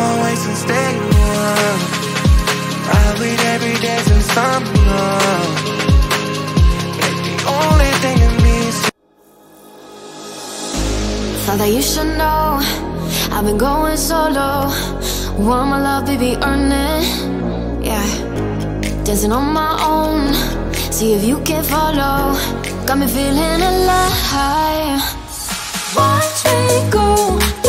my way since day one I wait every day since the only thing that Thought that you should know I've been going solo. Want my love, baby, earn it. Yeah. Dancing on my own. See if you can follow. Got me feeling alive. Watch me go.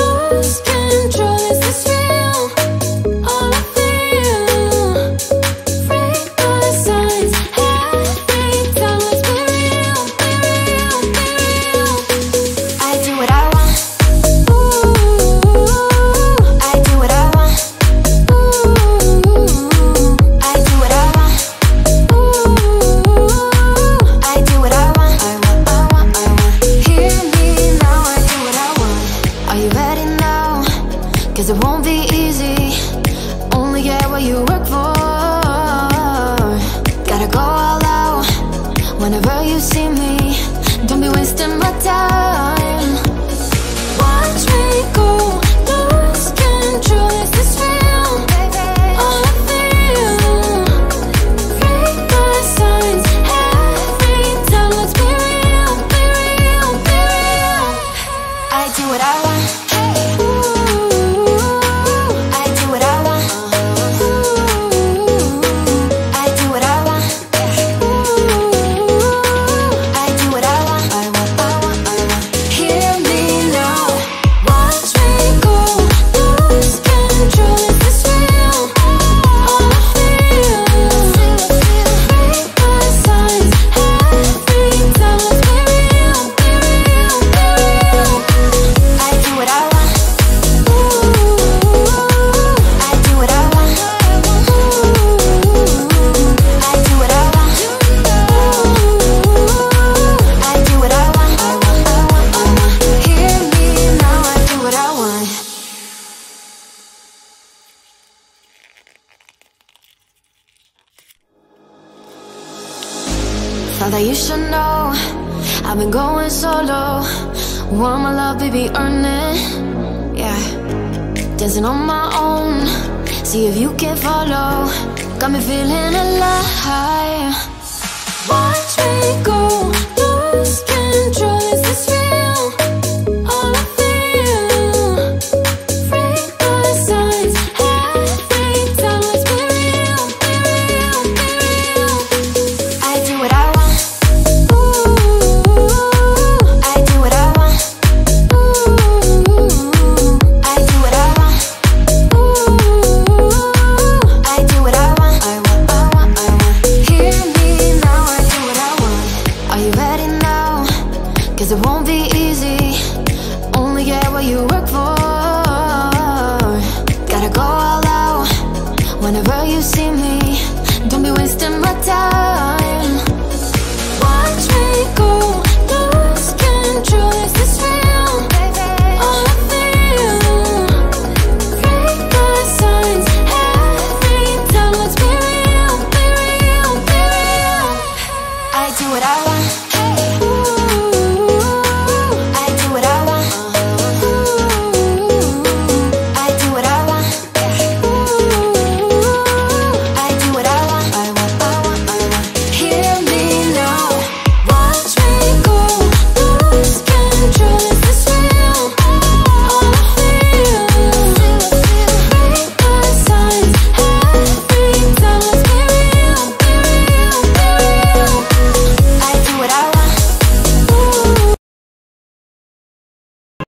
what you work for. Gotta go all out Whenever you see me. Don't be wasting my time. Thought that you should know. I've been going solo. Want my love, baby, earn it. Yeah. Dancing on my own. See if you can follow. Got me feeling alive. Watch me Cause it won't be easy. Only get what you work for. Gotta go all out Whenever you see me. Don't be wasting my time. Watch me go